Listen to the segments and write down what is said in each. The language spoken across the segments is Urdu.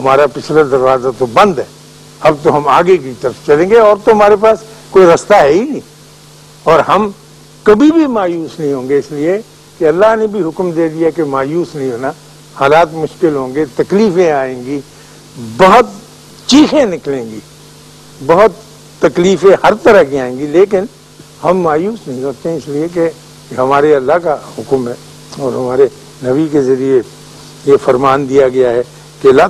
ہمارا پچھلا دروازہ تو بند ہے۔ اب تو ہم آگے کی طرف چلیں گے اور تو ہمارے پاس کوئی رستہ ہے ہی نہیں۔ اور ہم کبھی بھی مایوس نہیں ہوں گے، اس لیے کہ اللہ نے بھی حکم دے دیا کہ مایوس نہیں ہونا۔ حالات مشکل ہوں گے، تکلیفیں آئیں گی، بہت چیخیں نکلیں گی۔ بہت تکلیفیں ہر طرح کی آئیں گی، لیکن ہم مایوس نہیں ہوتے ہیں، اس لیے کہ ہمارے اللہ کا حکم ہے۔ اور ہمارے نبی کے ذریعے یہ فرمان دیا گیا ہے کہ لا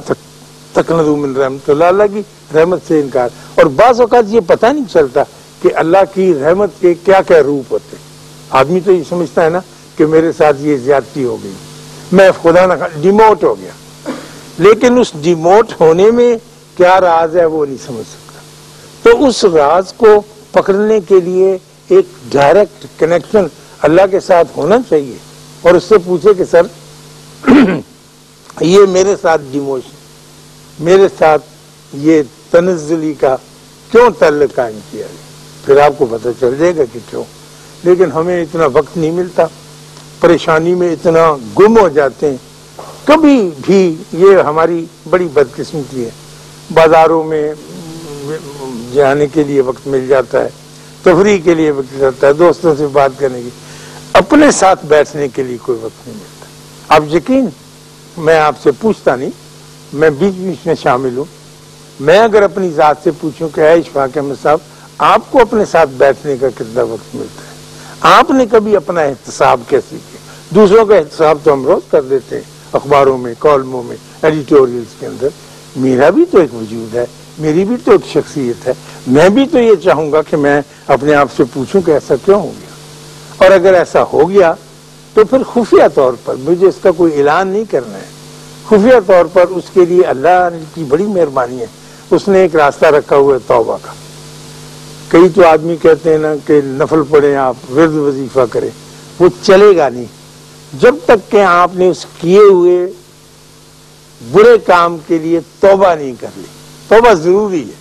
تقنذو من رحمت اللہ اللہ کی رحمت سے انکار۔ اور بعض اوقات یہ پتہ نہیں چلتا کہ اللہ کی رحمت کے کیا کیا روپ ہوتے ہیں۔ آدمی تو یہ سمجھتا ہے نا کہ میرے ساتھ یہ زیادتی ہو گئی۔ میں خدا نہ ڈیموٹ ہو گیا۔ لیکن اس ڈیموٹ ہونے میں کیا راز ہے وہ نہیں سمجھ سکتا۔ تو اس راز کو پکڑنے کے لیے ایک ڈائریکٹ کنیکشن اللہ کے ساتھ ہونا چاہیے۔ اور اس سے پوچھے کہ سر، یہ میرے ساتھ ڈیموشن میرے ساتھ یہ تنزلی کا کیوں تعلق قائم کیا گیا پھر آپ کو پتہ چل جائے گا کہ کیوں۔ لیکن ہمیں اتنا وقت نہیں ملتا، پریشانی میں اتنا گم ہو جاتے ہیں۔ کبھی بھی یہ ہماری بڑی بدقسمتی ہے۔ بازاروں میں جانے کے لیے وقت مل جاتا ہے، تفریح کے لیے وقت جاتا ہے، دوستوں سے بات کرنے کی اپنے ساتھ بیٹھنے کے لیے کوئی وقت نہیں ملتا۔ آپ یقین؟ میں آپ سے پوچھتا نہیں۔ میں بیچ بیچ میں شامل ہوں۔ میں اگر اپنی ذات سے پوچھوں کہ اے اشفاق احمد صاحب، آپ کو اپنے ساتھ بیٹھنے کا کتنا وقت ملتا ہے؟ آپ نے کبھی اپنا احتساب کیسے کیا؟ دوسروں کا احتساب تو ہم روز کر دیتے ہیں، اخباروں میں، کالموں میں، ایڈیٹوریلز کے اندر۔ میرا بھی تو ایک وجود ہے، میری بھی تو ایک شخصیت ہے۔ میں بھی تو یہ چاہوں گا کہ میں اپنے آپ سے پوچھوں کہ ایسا کیوں ہو گیا؟ اور اگر ایسا ہو گیا تو پھر خفیہ طور پر مجھے اس کا کوئی اعلان نہیں کرنا ہے۔ خفیہ طور پر اس کے لیے اللہ کی بڑی مہربانی ہے۔ اس نے ایک راستہ رکھا ہوا ہے توبہ کا۔ کئی تو آدمی کہتے ہیں نا کہ نفل پڑھیں آپ، ورد وظیفہ کریں۔ وہ چلے گا نہیں۔ جب تک کہ آپ نے اس کیے ہوئے برے کام کے لیے توبہ نہیں کر لی۔ توبہ ضروری ہے۔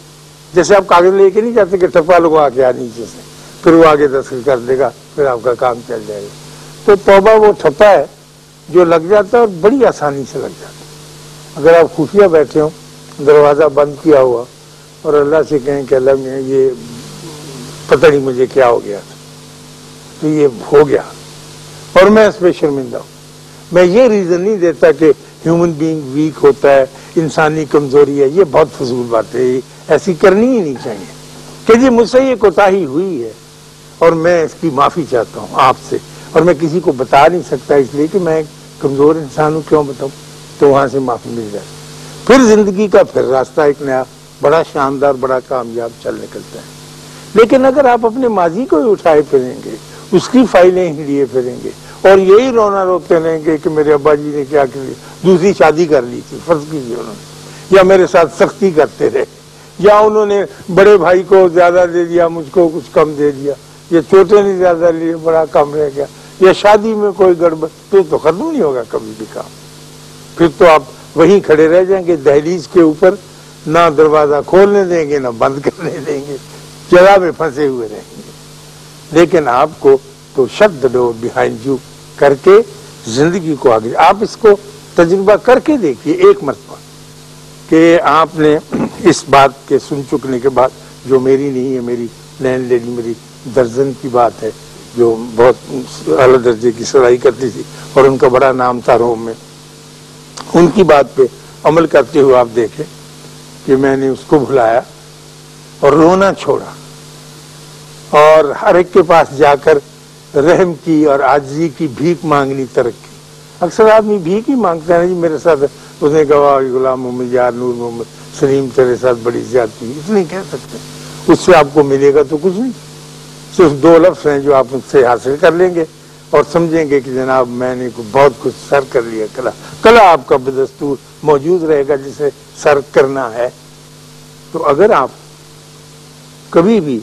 جیسے آپ کاغذ لے کے نہیں جاتے کہ ٹپا لگوا کے آ نیچے سے، پھر وہ آگے دستخط کر دے گا، پھر آپ کا کام چل جائے گا۔ تو توبہ وہ ٹھپا ہے جو لگ جاتا ہے اور بڑی آسانی سے لگ جاتا ہے۔ اگر آپ خفیہ بیٹھے ہوں، دروازہ بند کیا ہوا اور اللہ سے کہیں کہ اللہ میں یہ پتہ نہیں مجھے کیا ہو گیا تھا۔ تو یہ ہو گیا۔ اور میں اس پہ شرمندہ ہوں۔ میں یہ ریزن نہیں دیتا کہ ہیومن بینگ ویک ہوتا ہے، انسانی کمزوری ہے، یہ بہت فضول بات ہے۔ ایسی کرنی ہی نہیں چاہیے۔ کہ جی مجھ سے یہ کوتاہی ہوئی ہے اور میں اس کی معافی چاہتا ہوں آپ سے۔ اور میں کسی کو بتا نہیں سکتا اس لیے کہ میں کمزور انسان ہوں، کیوں بتاؤں؟ تو وہاں سے معافی مل جائے۔ پھر زندگی کا پھر راستہ ایک نیا، بڑا شاندار، بڑا کامیاب چل نکلتا ہے۔ لیکن اگر آپ اپنے ماضی کو ہی اٹھائے پھریں گے، اس کی فائلیں ہی لیے پھریں گے، اور یہی رونا روتے رہیں گے کہ میرے ابا جی نے کیا کیا، دوسری شادی کر لی تھی، فرض کیجیے انہوں نے، یا میرے ساتھ سختی کرتے رہے، یا انہوں نے بڑے بھائی کو زیادہ دے دیا، مجھ کو کچھ کم دے دیا، یا چھوٹے نے زیادہ لیے بڑا کم رہ گیا، یا شادی میں کوئی گڑبڑ پھر تو ختم نہیں ہوگا کبھی بھی کام۔ پھر تو آپ وہیں کھڑے رہ جائیں گے، دہلیز کے اوپر، نہ دروازہ کھولنے دیں گے، نہ بند کرنے دیں گے، جگہ میں پھنسے ہوئے رہیں گے۔ لیکن آپ کو تو شد ڈور بہائنڈ یو کر کے زندگی کو آگے، آپ اس کو تجربہ کر کے دیکھیے ایک مرتبہ کہ آپ نے اس بات کے سن چکنے کے بعد جو میری نہیں ہے، میری لین لیڈی، میری درجن کی بات ہے، جو بہت اعلیٰ درجے کی سلائی کرتی تھی اور ان کا بڑا نام تھا روم میں۔ ان کی بات پہ عمل کرتے ہوئے آپ دیکھیں کہ میں نے اس کو بھلایا اور رونا چھوڑا اور ہر ایک کے پاس جا کر رحم کی اور آجزی کی بھیک مانگنی، ترقی اکثر آدمی بھیک ہی مانگتا ہے جی میرے ساتھ اس نے کہا غلام محمد، یار نور محمد، سلیم تیرے ساتھ بڑی زیادتی اتنی کہہ سکتے اس سے آپ کو ملے گا تو کچھ نہیں۔ صرف دو لفظ ہیں جو آپ مجھ سے حاصل کر لیں گے۔ اور سمجھیں گے کہ جناب میں نے بہت کچھ سر کر لیا، کلا کلا آپ کا بدستور موجود رہے گا جسے سر کرنا ہے۔ تو اگر آپ کبھی بھی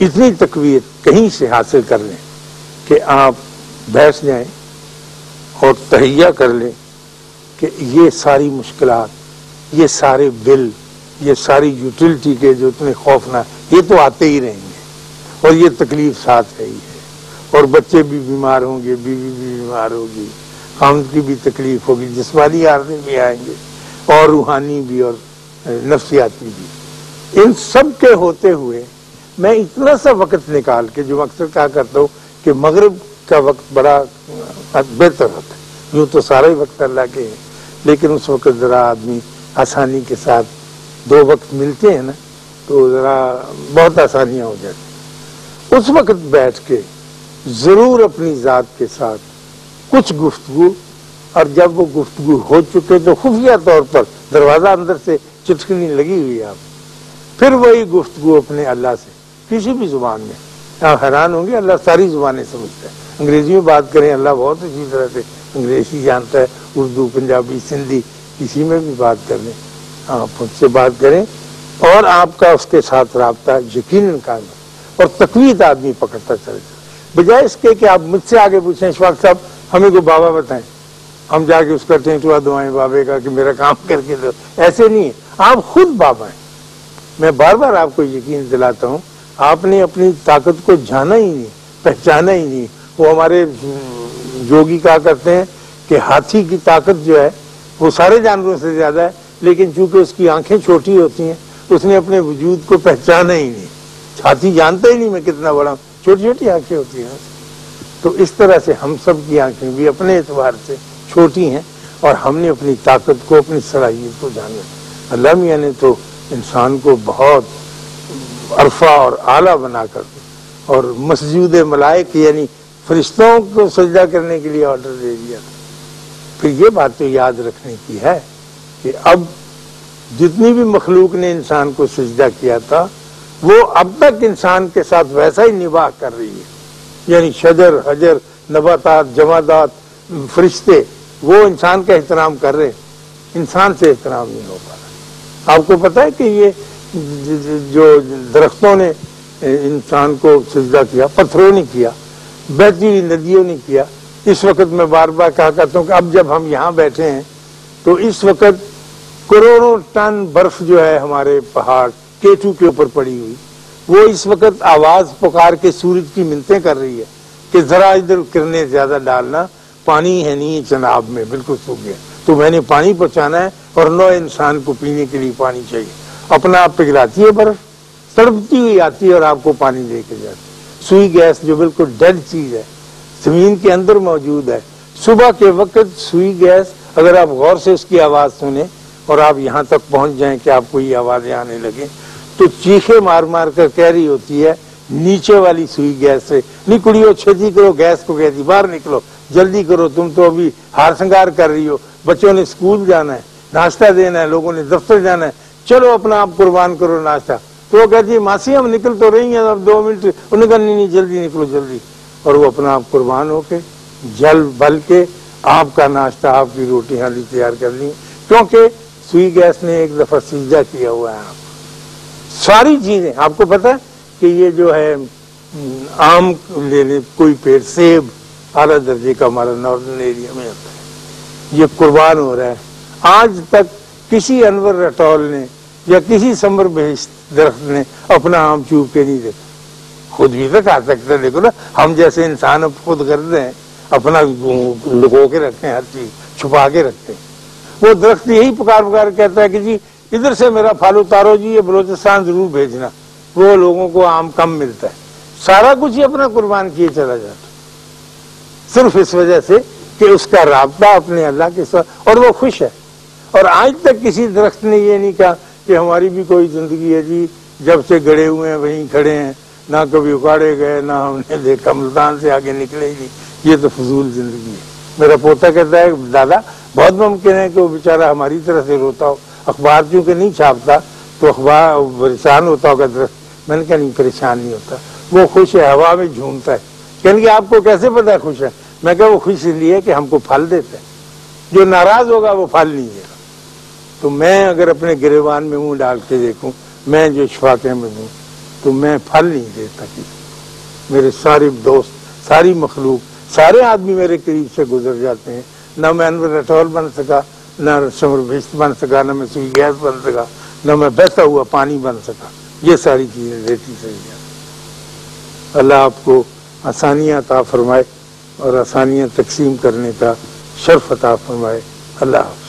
اتنی تقویت کہیں سے حاصل کر لیں کہ آپ بیٹھ جائیں اور تہیا کر لیں کہ یہ ساری مشکلات، یہ سارے بل، یہ ساری یوٹیلٹی کے جو اتنے خوفناک، یہ تو آتے ہی رہیں گے اور یہ تکلیف ساتھ ہے ہی ہے۔ اور بچے بھی بیمار ہوں گے، بیوی بھی بیمار ہوگی، خامد کی بھی تکلیف ہوگی، جسمانی عارضے بھی آئیں گے، اور روحانی بھی اور نفسیاتی بھی۔ ان سب کے ہوتے ہوئے میں اتنا سا وقت نکال کے، جو مقصد کہا کرتا ہوں کہ مغرب کا وقت بڑا بہتر ہوتا ہے، یوں تو سارا ہی وقت اللہ کے ہے لیکن اس وقت ذرا آدمی آسانی کے ساتھ دو وقت ملتے ہیں نا، تو ذرا بہت آسانیاں ہو جاتی۔ اس وقت بیٹھ کے ضرور اپنی ذات کے ساتھ کچھ گفتگو، اور جب وہ گفتگو ہو چکے تو خفیہ طور پر دروازہ اندر سے چٹکنی لگی ہوئی آپ۔ پھر وہی گفتگو اپنے اللہ سے، کسی بھی زبان میں۔ آپ حیران ہوں گے، اللہ ساری زبانیں سمجھتا ہے۔ انگریزی میں بات کریں، اللہ بہت اچھی طرح سے انگریزی جانتا ہے، اردو، پنجابی، سندھی، کسی میں بھی بات کر لیں آپ سے بات کریں، اور آپ کا اس کے ساتھ رابطہ یقیناً کام اور تقویت آدمی پکڑتا چلے بجائے اس کے کہ آپ مجھ سے آگے پوچھیں اشفاق صاحب ہمیں کو بابا بتائیں۔ ہم جا کے اس کرتے ہیں دعائیں بابے کا کہ میرا کام کر کے دو۔ ایسے نہیں ہے۔ آپ خود بابا ہیں۔ میں بار بار آپ کو یقین دلاتا ہوں، آپ نے اپنی طاقت کو جانا ہی نہیں، پہچانا ہی نہیں۔ وہ ہمارے جوگی کہا کرتے ہیں کہ ہاتھی کی طاقت جو ہے، وہ سارے جانوروں سے زیادہ ہے، لیکن چونکہ اس کی آنکھیں چھوٹی ہوتی ہیں، اس نے اپنے وجود کو پہچانا ہی نہیں۔ ہاتھی جانتا ہی نہیں میں کتنا بڑا چھوٹی چھوٹی آنکھیں ہوتی ہیں۔ تو اس طرح سے ہم سب کی آنکھیں بھی اپنے اعتبار سے چھوٹی ہیں اور ہم نے اپنی طاقت کو، اپنی صلاحیت کو جانا اللہ میاں نے تو انسان کو بہت عرفہ اور اعلیٰ بنا کر اور مسجود ملائک یعنی فرشتوں کو سجدہ کرنے کے لیے آرڈر دے دیا۔ پھر یہ بات تو یاد رکھنے کی ہے کہ اب جتنی بھی مخلوق نے انسان کو سجدہ کیا تھا وہ اب تک انسان کے ساتھ ویسا ہی نباہ کر رہی ہے۔ یعنی شجر، حجر، نباتات، جمادات، فرشتے، وہ انسان کا احترام کر رہے انسان سے احترام نہیں ہو پا رہا۔ آپ کو پتا ہے کہ یہ جو درختوں نے انسان کو سجدہ کیا، پتھروں نے کیا بہتی ہوئی ندیوں نے کیا، اس وقت میں بار بار کہا کرتا ہوں کہ اب جب ہم یہاں بیٹھے ہیں تو اس وقت کروڑوں ٹن برف جو ہے ہمارے پہاڑ کیٹو کے اوپر پڑی ہوئی۔ وہ اس وقت آواز پکار کے سورج کی منتیں کر رہی ہے کہ ذرا ادھر کرنے زیادہ ڈالنا، پانی ہے نہیں جناب میں، بالکل سوکھ گیا۔ تو میں نے پانی پہنچانا ہے اور نو انسان کو پینے کے لیے پانی چاہیے۔ اپنا آپ پگلاتی ہے برف، تڑپتی ہوئی آتی ہے اور آپ کو پانی دے کے جاتی سوئی گیس جو بالکل ڈیڈ چیز ہے، زمین کے اندر موجود ہے۔ صبح کے وقت سوئی گیس اگر آپ غور سے اس کی آواز سنیں اور آپ یہاں تک پہنچ جائیں کہ آپ کو یہ آوازیں آنے لگے تو چیخے مار مار کر کہہ رہی ہوتی ہے، نیچے والی سوئی گیس سے۔ نہیں کڑیو، چھتی کرو، گیس کو کہتی باہر نکلو۔ جلدی کرو، تم تو ابھی ہار سنگار کر رہی ہو۔ بچوں نے اسکول جانا ہے، ناشتہ دینا ہے، لوگوں نے دفتر جانا ہے۔ چلو اپنا آپ قربان کرو ناشتہ۔ تو وہ کہتی ہے، ماسی ہم نکل تو رہی ہیں، اب دو منٹ۔ انہوں نے کہا، نہیں نہیں، جلدی نکلو، جلدی۔ اور وہ اپنا آپ قربان ہو کے جل بل کے آپ کا ناشتہ، آپ کی روٹی حالی تیار کر لی کیونکہ سوئی گیس نے ایک دفعہ سیزا کیا ہوا ہے۔ آپ ساری چیزیں۔ آپ کو پتا کہ یہ جو ہے، آم لے لیں کوئی پیڑ، سیب اعلیٰ درجے کا ہمارا ناردن ایریا میں ہوتا ہے۔ یہ قربان ہو رہا ہے۔ آج تک کسی انور رٹول نے یا کسی سمر بہشت درخت نے اپنا آم چوب کے نہیں دیکھا۔ خود بھی تو کھا سکتے دیکھو نا، ہم جیسے انسان اب خود کرتے ہیں، اپنا لگو کے رکھتے ہیں، ہر چیز چھپا کے رکھتے ہیں۔ وہ درخت یہی پکار پکار کہتا ہے کہ جی ادھر سے میرا پھال اتارو جی یہ بلوچستان ضرور بھیجنا، وہ لوگوں کو آم کم ملتا ہے۔ سارا کچھ ہی اپنا قربان کیے چلا جاتا صرف اس وجہ سے کہ اس کا رابطہ اپنے اللہ کے ساتھ اور وہ خوش ہے۔ اور آج تک کسی درخت نے یہ نہیں کہا کہ ہماری بھی کوئی زندگی ہے جی جب سے گڑے ہوئے ہیں، وہیں کھڑے ہیں۔ نہ کبھی اکاڑے گئے، نہ ہم نے دیکھا، ملتان سے آگے نکلے ہی نہیں۔ یہ تو فضول زندگی ہے۔ میرا پوتا کہتا ہے، دادا، بہت ممکن ہے کہ وہ بےچارا ہماری طرح سے روتا ہو۔ اخبار چونکہ نہیں چھاپتا، تو اخبار پریشان ہوتا ہوگا درخت میں نے کہا نہیں، پریشان نہیں ہوتا۔ وہ خوش ہے، ہوا میں جھومتا ہے۔ یعنی کہ آپ کو کیسے پتا خوش ہے؟ میں کہ وہ خوش اس لیے کہ ہم کو پھل دیتا ہے جو ناراض ہوگا، وہ پھل نہیں دے گا۔ تو میں اگر اپنے گریبان میں منہ ڈال کے دیکھوں، میں جو شفاقے میں ہوں، تو میں پھل نہیں دیتا۔ کسی میرے سارے دوست، ساری مخلوق، سارے آدمی میرے قریب سے گزر جاتے ہیں۔ نہ میں انور رٹول بن سکا نہ سمر بھشت بن سکا، نہ میں سوئی گیس بن سکا، نہ میں بہتا ہوا پانی بن سکا۔ یہ ساری چیزیں دیتی صحیح جی۔ اللہ آپ کو آسانیاں عطا فرمائے اور آسانیاں تقسیم کرنے کا شرف عطا فرمائے۔ اللہ حافظ۔